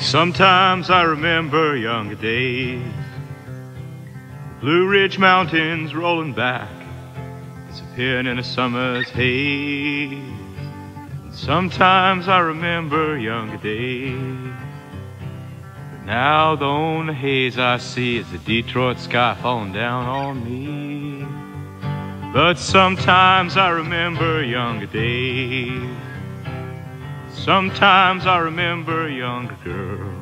Sometimes I remember younger days. Blue Ridge Mountains rolling back, disappearing in a summer's haze. And sometimes I remember younger days. But now the only haze I see is the Detroit sky falling down on me. But sometimes I remember younger days. Sometimes I remember a younger girl,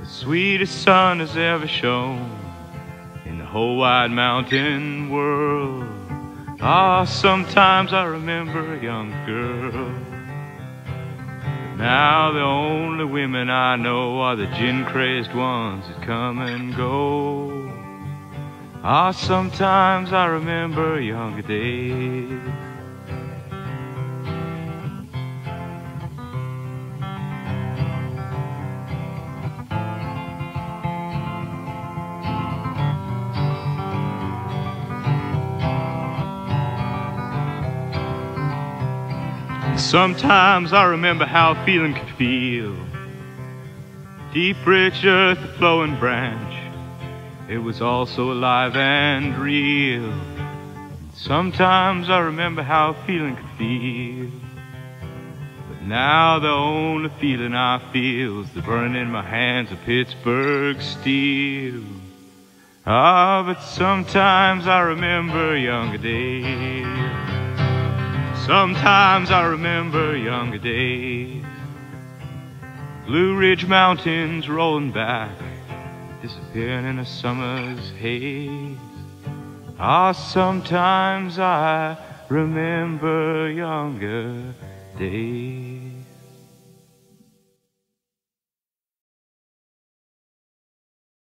the sweetest sun has ever shone in the whole wide mountain world. Ah, sometimes I remember a young girl. Now the only women I know are the gin crazed ones that come and go. Ah, sometimes I remember younger days. Sometimes I remember how feeling could feel. Deep, rich earth, a flowing branch. It was all so alive and real. Sometimes I remember how feeling could feel. But now the only feeling I feel is the burning in my hands of Pittsburgh steel. Ah, but sometimes I remember younger days. Sometimes I remember younger days. Blue Ridge Mountains rolling back, disappearing in a summer's haze. Ah, sometimes I remember younger days.